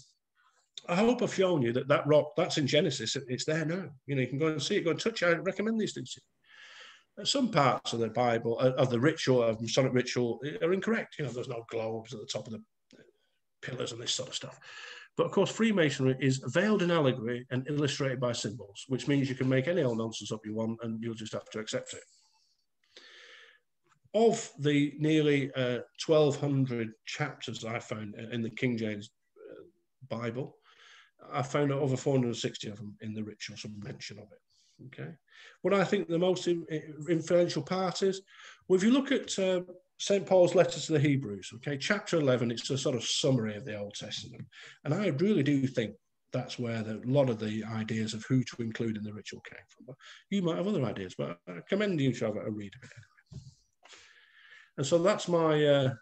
I hope I've shown you that that rock that's in Genesis. It's there now. You know, you can go and see it, go and touch it. I recommend these things. Some parts of the Bible, uh, of the ritual, of Masonic ritual, are incorrect. You know, there's no globes at the top of the pillars and this sort of stuff. But of course, Freemasonry is veiled in allegory and illustrated by symbols, which means you can make any old nonsense up you want and you'll just have to accept it. Of the nearly uh, 1,200 chapters I found in the King James uh, Bible, I found over 460 of them in the ritual, some mention of it. Okay. What I think the most influential part is, well, if you look at uh, St. Paul's letter to the Hebrews, okay, chapter 11, it's a sort of summary of the Old Testament. And I really do think that's where the, a lot of the ideas of who to include in the ritual came from. But you might have other ideas, but I commend you to have a read of it anyway. And so that's my uh,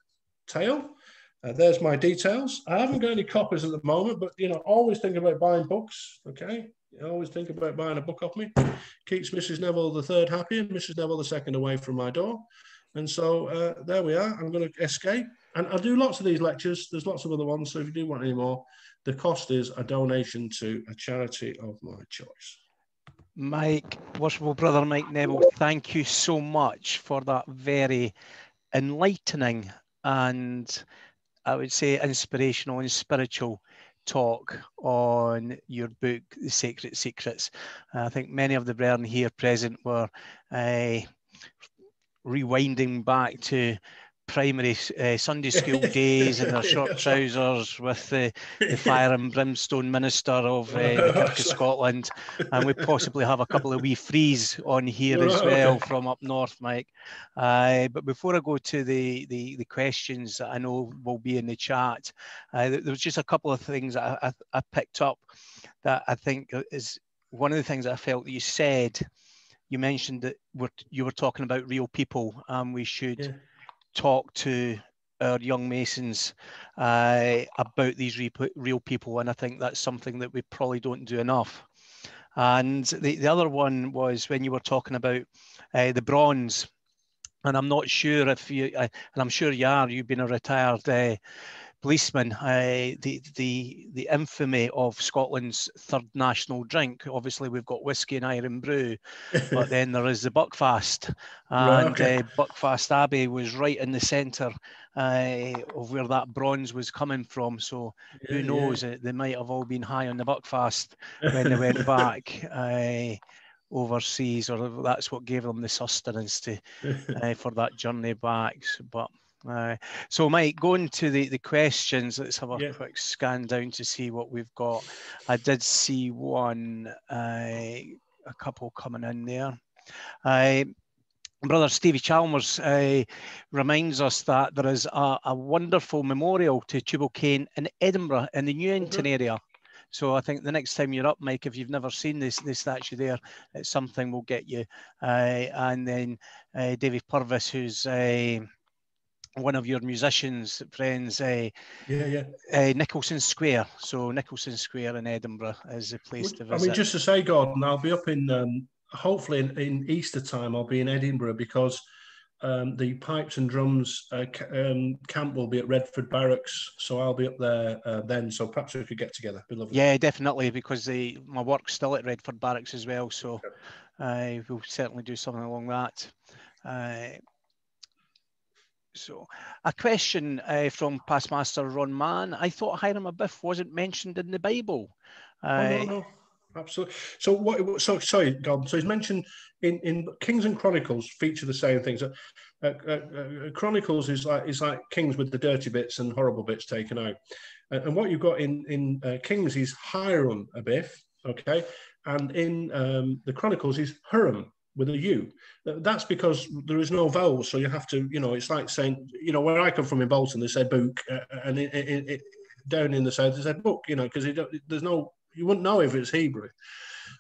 tale. Uh, there's my details. I haven't got any copies at the moment, but you know, always think about buying books. Okay, you always think about buying a book off me. Keeps Mrs. Neville the third happy and Mrs. Neville the second away from my door. And so uh, there we are. I'm going to escape. And I do lots of these lectures. There's lots of other ones. So if you do want any more, the cost is a donation to a charity of my choice. Mike, worshipful brother Mike Neville, thank you so much for that very enlightening and I would say inspirational and spiritual talk on your book, The Sacred Secrets. I think many of the brethren here present were uh, rewinding back to primary uh, Sunday school (laughs) days in their short trousers with the, the fire and brimstone minister of uh, (laughs) the Kirk of Scotland. And we possibly have a couple of wee frees on here as (laughs) well from up north, Mike. Uh, but before I go to the, the, the, questions that I know will be in the chat, uh, there was just a couple of things I, I, I picked up that I think is one of the things I felt that you said you mentioned that you were talking about real people and we should yeah. talk to our young masons uh, about these re real people and i think that's something that we probably don't do enough and the, the other one was when you were talking about uh, the bronze and i'm not sure if you uh, and i'm sure you are you've been a retired uh, policeman, uh, the the the infamy of Scotland's third national drink. Obviously, we've got whiskey and Irn-Bru, but (laughs) then there is the Buckfast, and okay. uh, Buckfast Abbey was right in the centre uh, of where that bronze was coming from. So yeah, who knows? Yeah. They might have all been high on the Buckfast (laughs) when they went back. Uh, overseas or that's what gave them the sustenance to uh, for that journey back but uh, so, Mike, going to the, the questions, let's have a yeah. quick scan down to see what we've got. I did see one, uh, a couple coming in there. Uh, Brother Stevie Chalmers uh, reminds us that there is a, a, wonderful memorial to Tubal Cain in Edinburgh in the Newington mm-hmm. area. So I think the next time you're up, Mike, if you've never seen this this statue there, it's something will get you. Uh, and then uh, David Purvis, who's uh, one of your musicians friends uh, yeah yeah. uh, nicolson square. So nicolson square in edinburgh is a place to visit i mean just to say gordon i'll be up in um, hopefully in, in, easter time i'll be in edinburgh because um, the pipes and drums uh, um, camp will be at redford barracks. So i'll be up there uh, then. So perhaps we could get together. Yeah definitely because the my work's still at redford barracks as well. So okay. we'll certainly do something along that. Uh, so, a question uh, from past master Ron Mann. I thought Hiram Abiff wasn't mentioned in the Bible. Uh, oh, no, no, absolutely. So, what? So, sorry, God. So, he's mentioned in, in Kings and Chronicles feature the same things. Uh, uh, uh, Chronicles is like is like Kings with the dirty bits and horrible bits taken out. and what you've got in in uh, Kings is Hiram Abiff, okay, and in um, the Chronicles is Huram with a U. That's because there is no vowels, so you have to, you know, it's like saying, you know, where I come from in Bolton, they say book, uh, and it, it, it, down in the south they said book, you know, because there's no, you wouldn't know if it's Hebrew.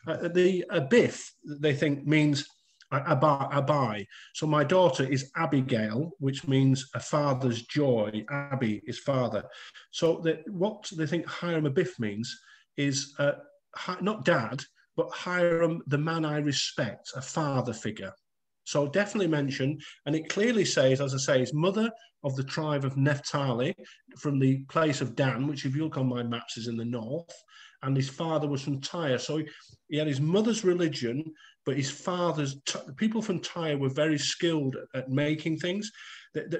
Uh, the a biff they think means abai, abai. So my daughter is Abigail, which means a father's joy. Abi is father. So the, what they think Hiram Abiff means is uh, not dad, but Hiram, the man I respect, a father figure. So definitely mention, and it clearly says, as I say, his mother of the tribe of Naphtali from the place of Dan, which if you look on my maps is in the north, and his father was from Tyre. So he had his mother's religion, but his father's, people from Tyre were very skilled at making things.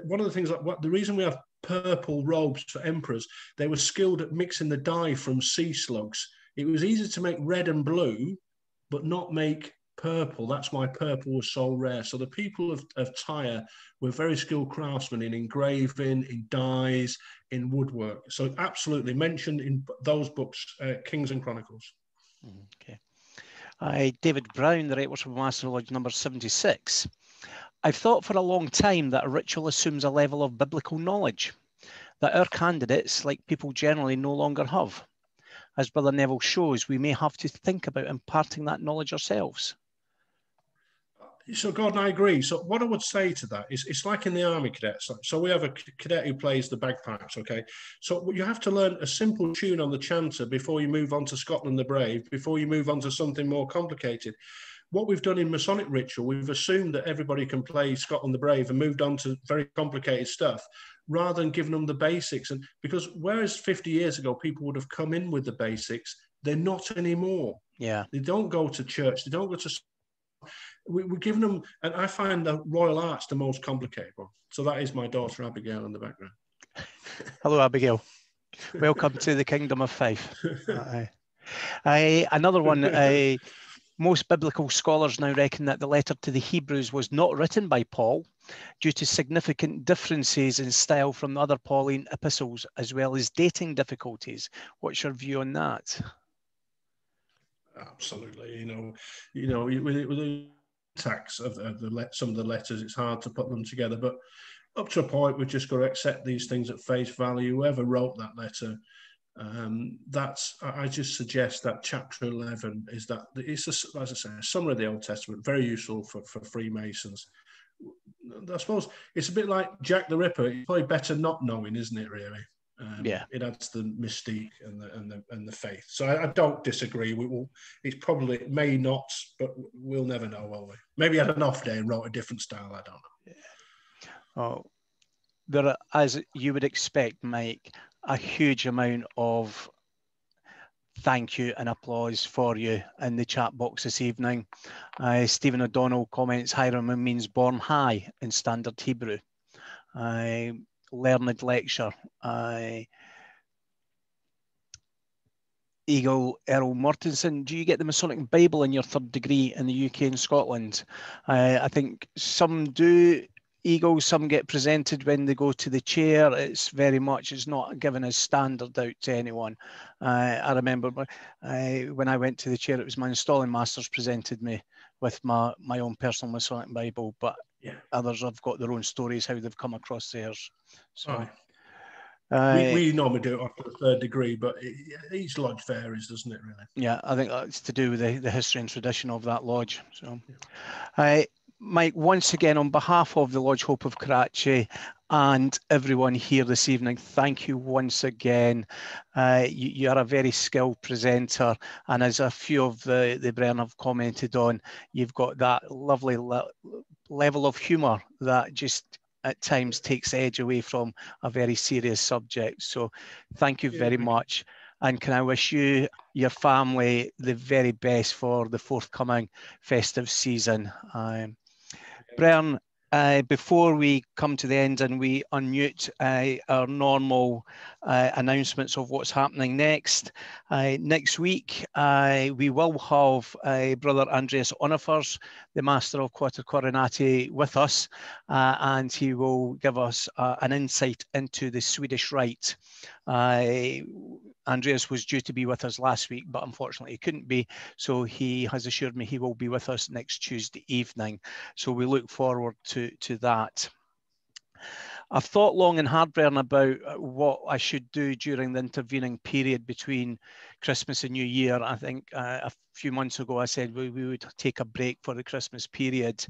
One of the things, like what the reason we have purple robes for emperors, they were skilled at mixing the dye from sea slugs it was easy to make red and blue, but not make purple. That's why purple was so rare. So the people of, of Tyre were very skilled craftsmen in engraving, in dyes, in woodwork. So absolutely mentioned in those books, uh, Kings and Chronicles. Mm-hmm. Okay. Uh, David Brown, the Right Worship Master Lodge number 76. I've thought for a long time that a ritual assumes a level of biblical knowledge that our candidates, like people generally, no longer have as Brother Neville shows, we may have to think about imparting that knowledge ourselves. So, Gordon, I agree. So, what I would say to that is it's like in the Army cadets. So, we have a cadet who plays the bagpipes, okay? So, you have to learn a simple tune on the chanter before you move on to Scotland the Brave, before you move on to something more complicated. What we've done in Masonic ritual, we've assumed that everybody can play Scotland the Brave and moved on to very complicated stuff rather than giving them the basics. And because whereas 50 years ago, people would have come in with the basics, they're not anymore. Yeah. They don't go to church, they don't go to we, are giving them, and I find the Royal Arch the most complicated one. So that is my daughter Abigail in the background. (laughs) Hello, Abigail. Welcome to the Kingdom of Fife. (laughs) Uh, another one. Uh, most biblical scholars now reckon that the letter to the Hebrews was not written by Paul due to significant differences in style from the other Pauline epistles, as well as dating difficulties. What's your view on that? Absolutely. You know, you know, with, with the tax of, the some of the letters, it's hard to put them together. But up to a point, we've just got to accept these things at face value. Whoever wrote that letter, um, that's I just suggest that chapter 11 is that it's a, as I say a summary of the Old Testament, very useful for, for Freemasons. I suppose it's a bit like Jack the Ripper. It's probably better not knowing, isn't it? Really. Um, yeah, it adds the mystique and the and the and the faith. So I, I, don't disagree. We will. It's probably it may not, but we'll never know, will we? Maybe had an off day and wrote a different style. I don't know. Yeah. Oh, there are, as you would expect, Mike, a huge amount of thank you and applause for you in the chat box this evening. Uh, Stephen O'Donnell comments Hiram means born high in standard Hebrew. Uh, learned lecture. Uh, Eagle Errol Mortensen, do you get the Masonic Bible in your third degree in the UK and Scotland? Uh, I think some do. Eagles, some get presented when they go to the chair. It's very much, it's not given as standard out to anyone. Uh, I remember uh, when I went to the chair, it was my installing masters presented me with my, my own personal Masonic Bible, but yeah. others have got their own stories, how they've come across theirs. So. Uh, we, we, normally do it after the third degree, but each lodge varies, doesn't it? Really? Yeah, I think that's to do with the, the history and tradition of that lodge. So, yeah. Mike, once again, on behalf of the Lodge Hope of Kurrachee and everyone here this evening, thank you once again. Uh, you, you, are a very skilled presenter, and as a few of the, the Bren have commented on, you've got that lovely le level of humour that just at times takes edge away from a very serious subject. So thank you very much. And can I wish you, your family, the very best for the forthcoming festive season. Um, Bren, uh, before we come to the end and we unmute uh, our normal uh, announcements of what's happening next, uh, next week uh, we will have uh, Brother Andreas Önnerfors, the Master of Quatuor Coronati, with us, and he will give us an insight into the Swedish Rite. Andreas was due to be with us last week, but unfortunately he couldn't be. So he has assured me he will be with us next Tuesday evening. So we look forward to, to that. I've thought long and hard, Bern, about uh, what I should do during the intervening period between Christmas and New Year. I think uh, a few months ago I said we, we, would take a break for the Christmas period.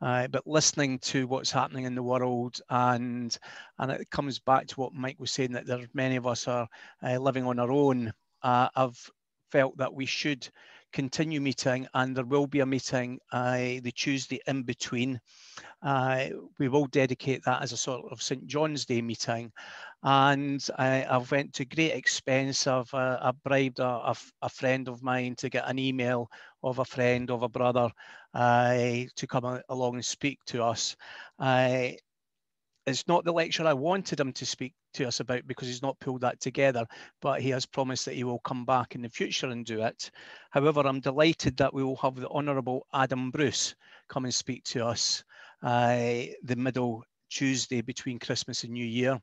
Uh, but listening to what's happening in the world and and it comes back to what Mike was saying that there are many of us are uh, living on our own. Uh, I've felt that we should continue meeting and there will be a meeting uh, the Tuesday in between. Uh, we will dedicate that as a sort of St John's Day meeting and I, I've went to great expense. I've, uh, I've bribed a, a, a, friend of mine to get an email of a friend of a brother uh, to come along and speak to us. It's not the lecture I wanted him to speak to us about because he's not pulled that together, but he has promised that he will come back in the future and do it. However, I'm delighted that we will have the Honourable Adam Bruce come and speak to us uh, the middle Tuesday between Christmas and New Year.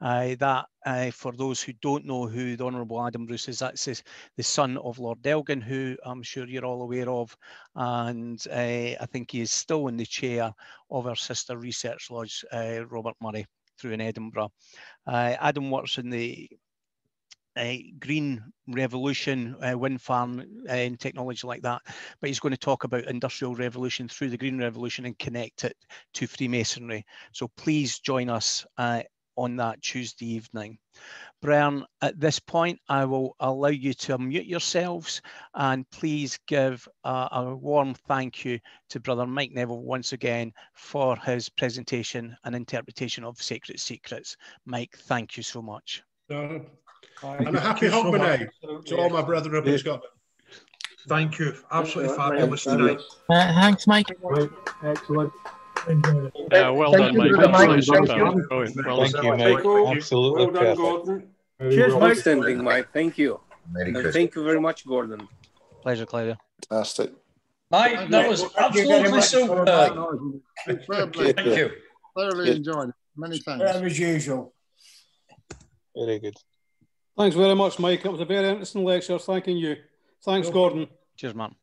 Uh, that, uh, for those who don't know who the Honourable Adam Bruce is, that's the son of Lord Elgin, who I'm sure you're all aware of. And uh, I think he is still in the chair of our sister research lodge, Robert Moray, through in Edinburgh. Uh, Adam works in the green revolution, uh, wind farm uh, and technology like that. But he's going to talk about industrial revolution through the green revolution and connect it to Freemasonry. So please join us uh, on that Tuesday evening. Brian, at this point, I will allow you to unmute yourselves and please give a, a warm thank you to Brother Mike Neville once again for his presentation and interpretation of Sacred Secrets. Mike, thank you so much. Uh, and a happy Hogmanay to all my brethren up in Scotland. Thank you. Absolutely fabulous tonight. Uh, thanks, Mike. Excellent. Yeah, well Thank done, Mike. for the mic. Absolutely Thank you. Brilliant. Well Thank done. you, mate. Absolutely Well done. Gordon. Cheers, Mike. Outstanding, Mike. Thank you. Merry And thank you very much, Gordon. Pleasure, Claudia. Fantastic. Mike, that was absolutely superb. Thank you. Thoroughly enjoyed it. Many thanks. as usual. Very good. Thanks very much, Mike. It was a very interesting lecture. Thanking you. Thanks, Gordon. Cheers, Martin.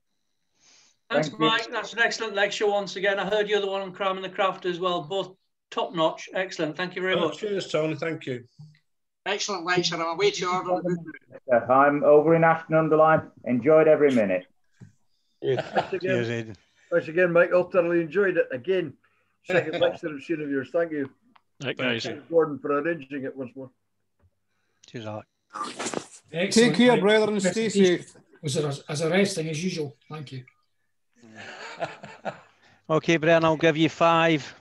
Thanks, Thank you. Mike. That's an excellent lecture once again. I heard you the other one on Cram and the Craft as well. Both top notch. Excellent. Thank you very Oh, much. cheers, Tony. Thank you. Excellent lecture. I'm away to order. I'm over in Ashton Underline. Enjoyed every minute. Good. (laughs) Cheers, Aidan. Once again, Mike, I thoroughly enjoyed it. Again, second (laughs) lecture I've seen of yours. Thank you, Thank you, Gordon, for arranging it once more. Cheers, Alec. Take care, brethren. Stay safe. Was it as, as arresting as usual? Thank you. (laughs) Okay, Brian, I'll give you five.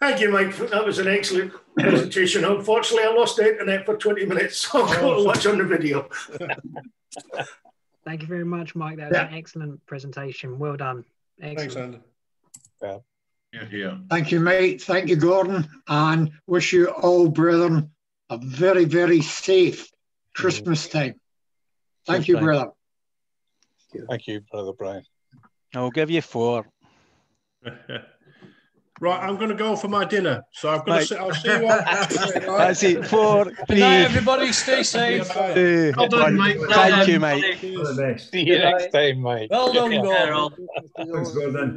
Thank you, Mike. That was an excellent presentation. Unfortunately, I lost the internet for 20 minutes, so I've got to watch on the video. (laughs) Thank you very much, Mike. That was an excellent presentation. Well done. Thanks, Excellent. Andy. Yeah, yeah. Thank you, mate. Thank you, Gordon. And wish you all, brethren, a very, very safe mm-hmm. Christmas time. Thank Cheers, you, Brian. brother. Thank you, Brother Brian. I'll give you four. (laughs) right, I'm going to go for my dinner. So I've got Right. to. See, I'll see you all. (laughs) That's it. Four, Good night, everybody. Stay safe. Bye. two, Well done, one. Mike. Thank you, mate. All the best. See you next time, Mike. Well done, Yeah. Gordon. Thanks, Gordon.